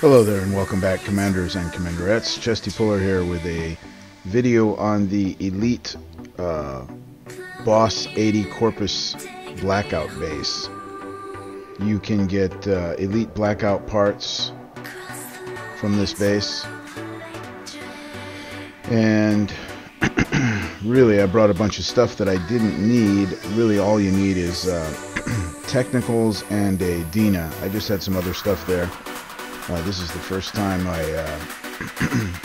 Hello there and welcome back commanders and commanderettes. Chesty Puller here with a video on the Elite uh, Boss 80 Corpus Blackout base. You can get uh, Elite Blackout parts from this base and really I brought a bunch of stuff that I didn't need. Really all you need is uh, technicals and a Dina. I just had some other stuff there. Uh, this is the first time I uh,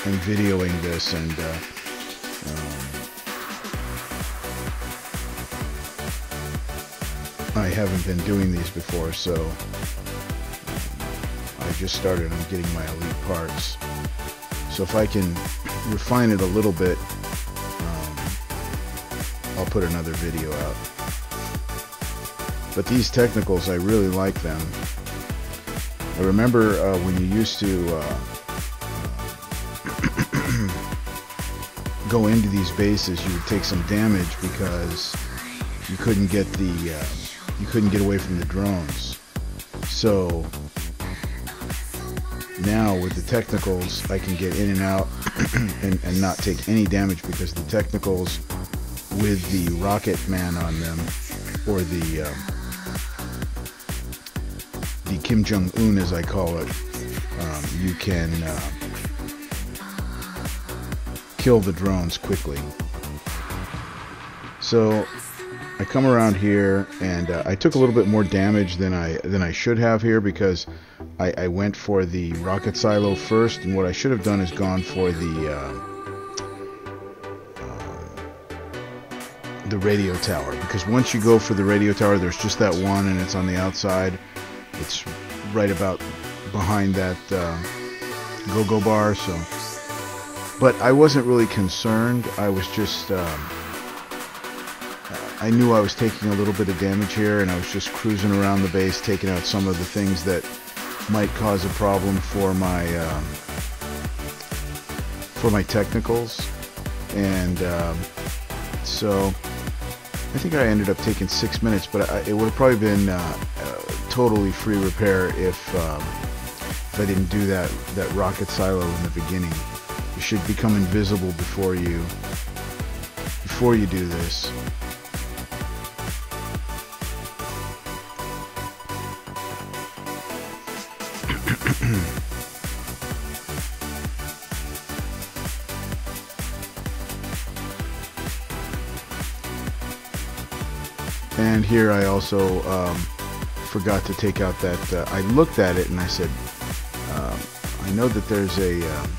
am videoing this, and uh, um, I haven't been doing these before, so I just started on getting my elite parts. So if I can refine it a little bit, um, I'll put another video out. But these technicals, I really like them. I remember uh, when you used to uh, go into these bases, you would take some damage because you couldn't get the uh, you couldn't get away from the drones. So now with the technicals, I can get in and out and, and not take any damage because the technicals with the rocket man on them or the um, the Kim Jong Un, as I call it, um, you can uh, kill the drones quickly. So I come around here, and uh, I took a little bit more damage than I than I should have here because I, I, went for the rocket silo first, and what I should have done is gone for the uh, the radio tower because once you go for the radio tower, there's just that one, and it's on the outside it's right about behind that uh, go-go bar. So, but I wasn't really concerned. I was just um, I knew I was taking a little bit of damage here, and I was just cruising around the base, taking out some of the things that might cause a problem for my um, for my technicals, and um, so I think I ended up taking six minutes, but I, it would have probably been uh, totally free repair if, um, if I didn't do that, that rocket silo in the beginning. You should become invisible before you before you do this. and here I also um, forgot to take out that. Uh, I looked at it and I said, um, I know that there's a, um,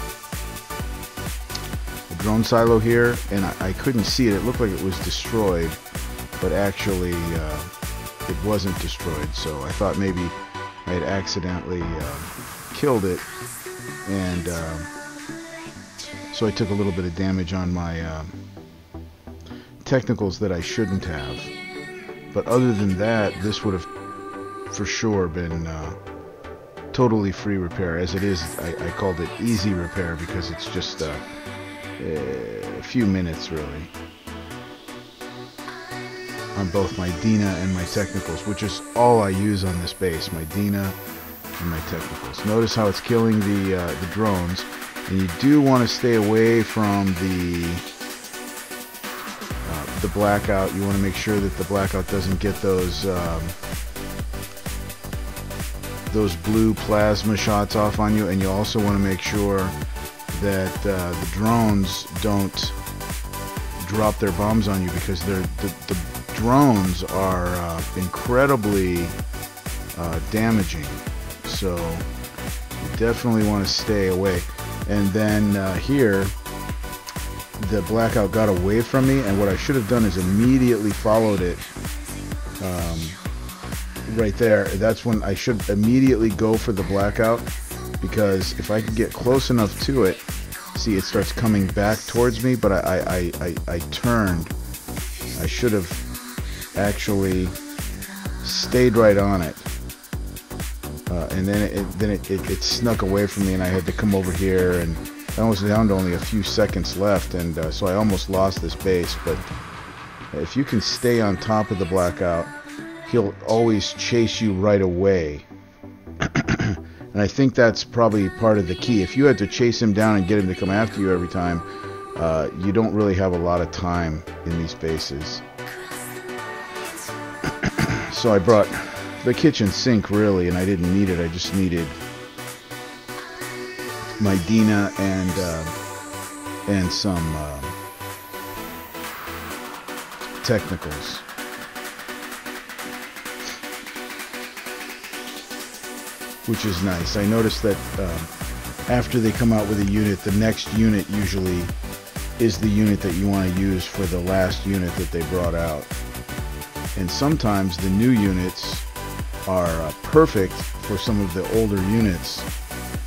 a, drone silo here, and I, I, couldn't see it. It looked like it was destroyed, but actually uh, it wasn't destroyed. So I thought maybe I had accidentally uh, killed it, and um, so I took a little bit of damage on my technicals that I shouldn't have. But other than that, this would have for sure been uh, totally free repair. As it is, I, I called it easy repair because it's just uh, a few minutes really on both my Dina and my technicals, which is all I use on this base, my Dina and my technicals. Notice how it's killing the, uh, the drones, and you do want to stay away from the uh, the blackout. You want to make sure that the blackout doesn't get those um, those blue plasma shots off on you and you also want to make sure that uh, the drones don't drop their bombs on you because they're the, the drones are uh, incredibly uh, damaging. So you definitely want to stay away and then uh, here the blackout got away from me and what I should have done is immediately followed it um, right there, that's when I should immediately go for the blackout because if I could get close enough to it, see it starts coming back towards me, but I, I, I, I turned. I should have actually stayed right on it. Uh, and then it, then it, it, it, snuck away from me and I had to come over here and I was down to only a few seconds left and uh, so I almost lost this base but if you can stay on top of the blackout he'll always chase you right away. And I think that's probably part of the key. If you had to chase him down and get him to come after you every time, uh, you don't really have a lot of time in these bases. so I brought the kitchen sink really, and I didn't need it. I just needed my Dina and uh, and some uh, technicals. Which is nice. I noticed that um, after they come out with a unit, the next unit usually is the unit that you want to use for the last unit that they brought out. And sometimes the new units are uh, perfect for some of the older units.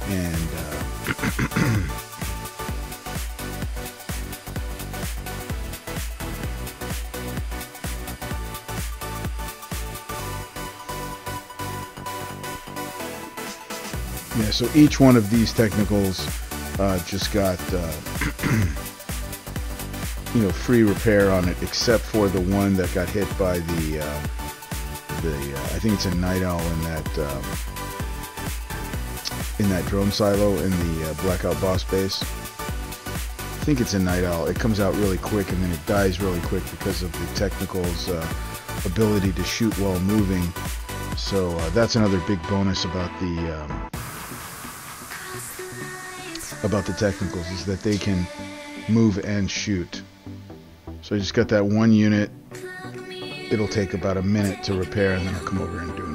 And uh, Yeah, so each one of these technicals uh, just got, uh, you know, free repair on it, except for the one that got hit by the, uh, the uh, I think it's a night owl in that, um, in that drone silo in the uh, blackout boss base. I think it's a night owl. It comes out really quick and then it dies really quick because of the technicals' uh, ability to shoot while moving. So that's another big bonus about the. Um, about the technicals is that they can move and shoot. So I just got that one unit. It'll take about a minute to repair and then I'll come over and do